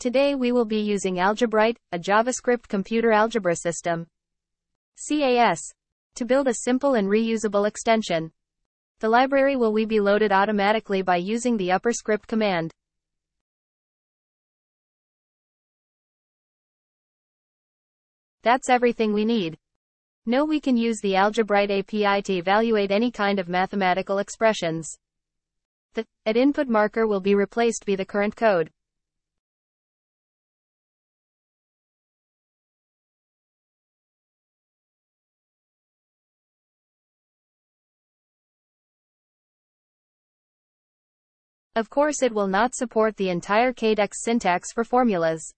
Today we will be using Algebrite, a JavaScript computer algebra system. CAS. To build a simple and reusable extension. The library will we be loaded automatically by using the upper script command. That's everything we need. Know we can use the Algebrite API to evaluate any kind of mathematical expressions. The at input marker will be replaced by the current code. Of course it will not support the entire KaTeX syntax for formulas.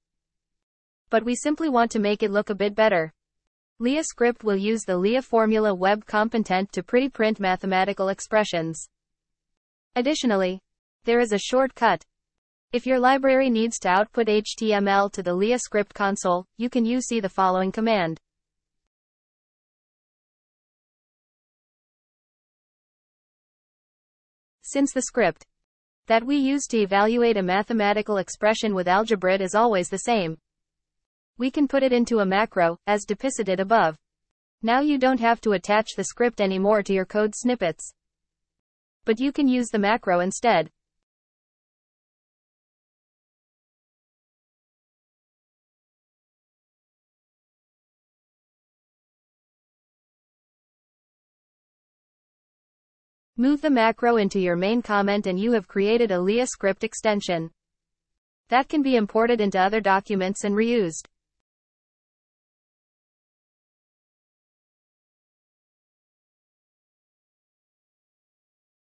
But we simply want to make it look a bit better. LiaScript will use the Lia formula web component to pretty print mathematical expressions. Additionally, there is a shortcut. If your library needs to output HTML to the LiaScript console, you can use the following command. Since the script that we use to evaluate a mathematical expression with Algebrite is always the same. We can put it into a macro, as depicted above. Now you don't have to attach the script anymore to your code snippets. But you can use the macro instead. Move the macro into your main comment and you have created a LiaScript extension that can be imported into other documents and reused.